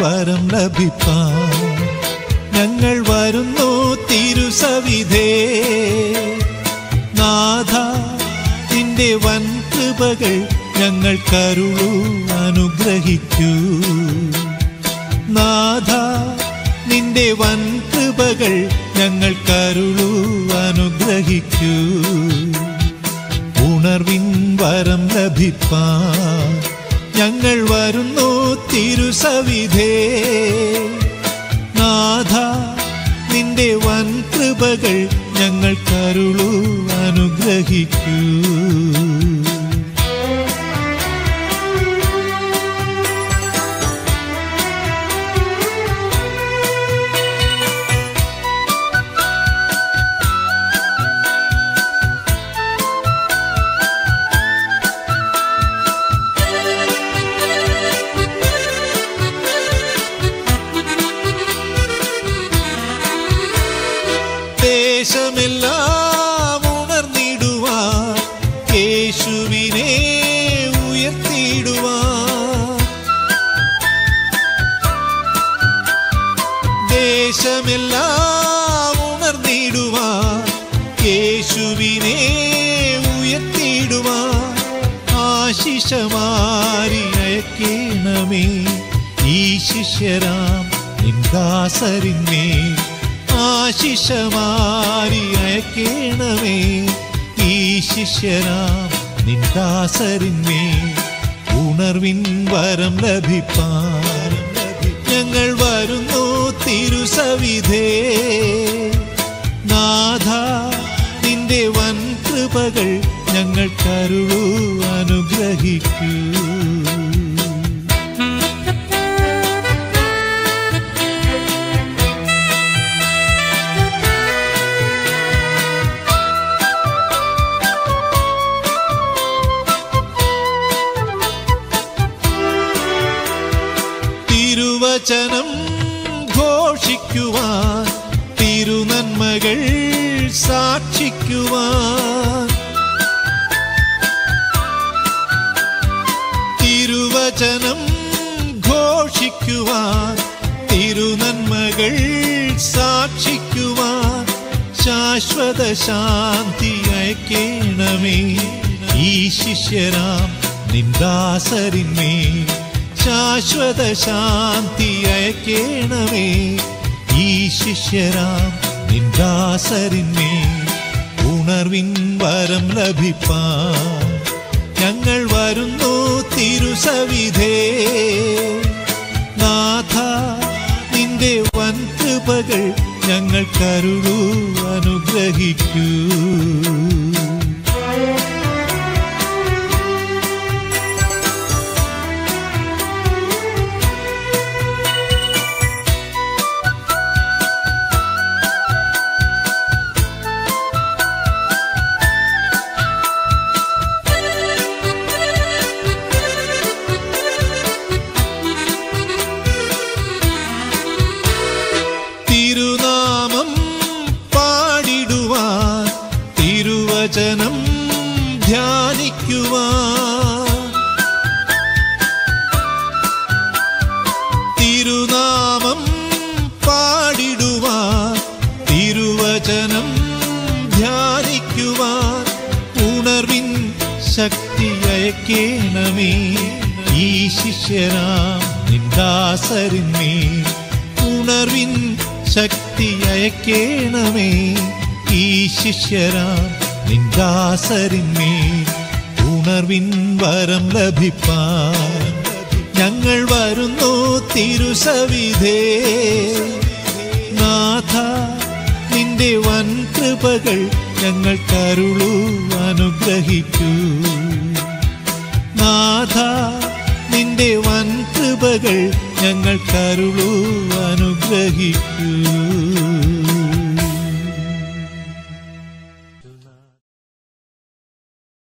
വരം ലഭിപ്പാൻ ഞങ്ങൾ വരുന്നു തിരുസവിധേ. നാഥ നിന്റെ വൻ കൃപകൾ ഞങ്ങൾ കരുളു അനുഗ്രഹിക്കൂ. നാഥ നിന്റെ വൻ കൃപകൾ കരുളു അനുഗ്രഹിക്കൂ. ഉണർവിൻ വരം ലഭിപ്പാൻ ഞങ്ങൾ വരുന്നു തിരുസവിധേ. നാഥ നിന്റെ വൻ കൃപകൾ കരുളു അനുഗ്രഹിക്കൂ. ദേശമെല്ലാം ഉണർന്നിടുവാ യേശുവിനെ ഉയർത്തിയിടുവാ ദേശമെല്ലാം ഉണർന്നിടുവാ യേശുവിനെ ഉയർത്തിയിടുവാ ആശിഷമാരി അയക്കേണമേ ഈ ശിഷ്യരാം നിന്ദാസരിന്മേൽ ആശിഷമാരി അയക്കേണമേ. ഈ ശിഷ്യരാ നിന്ദാസരിന്മേൽ ഉണർവിൻ വരം ലഭിപ്പാൻ ഞങ്ങൾ വരുന്നു തിരുസവിധേ. നാഥ നിന്റെ വൻ കൃപകൾ ഞങ്ങൾ കരുവു അനുഗ്രഹിക്കൂ. തിരുവചനം ഘോഷിക്കുവാൻ തിരുനന്മകൾ സാക്ഷിക്കുവാൻ. തിരുവചനം ഘോഷിക്കുവാൻ തിരുനന്മകൾ സാക്ഷിക്കുവാൻ ശാശ്വത ശാന്തി അയക്കേണമേ. ഈ ശിഷ്യരാം നിന്ദാസരിന്മേൽ ശാശ്വത ശാന്തി അയക്കേണമേ. ഈ ശിഷ്യരാം നിന്ദാസരിമേ ഉണർവിൻ വരം ലഭിപ്പാൻ. ഞങ്ങൾ വരുന്നു തിരുസവിധേ. നാഥ നിന്റെ വൻ ഞങ്ങൾ കരുളൂ അനുഗ്രഹിക്കൂ. തിരുവചനം ധ്യാനിക്കുവാൻ. തിരുനാമം പാടിടുവാൻ തിരുവചനം ധ്യാനിക്കുവാൻ ഉണർവിൻ ശക്തി അയക്കേണമേ ഈ ശിഷ്യനാം നിന്ദാസരിമേ ഉണർവിൻ ശക്തി അയക്കേണമേ ഈ ശിഷ്യരാം നിന്ദാസരിന്മേൽ ഉണർവിൻ വരം ലഭിപ്പാൻ. ഞങ്ങൾ വരുന്നു തിരുസവിധേ. നാഥ നിന്റെ വൻ കൃപകൾ ഞങ്ങൾ കരുളു അനുഗ്രഹിക്കൂ. നാഥ നിന്റെ വൻ കൃപകൾ ഞങ്ങൾ കരുളു അനുഗ്രഹിക്കൂ.